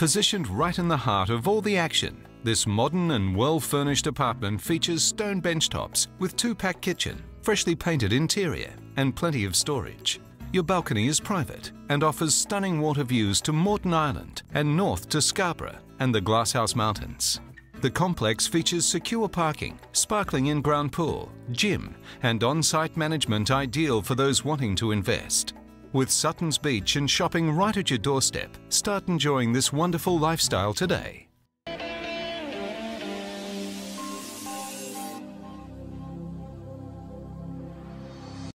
Positioned right in the heart of all the action, this modern and well-furnished apartment features stone bench tops with two-pack kitchen, freshly painted interior and plenty of storage. Your balcony is private and offers stunning water views to Moreton Island and north to Scarborough and the Glasshouse Mountains. The complex features secure parking, sparkling in-ground pool, gym and on-site management ideal for those wanting to invest. With Sutton's Beach and shopping right at your doorstep, start enjoying this wonderful lifestyle today.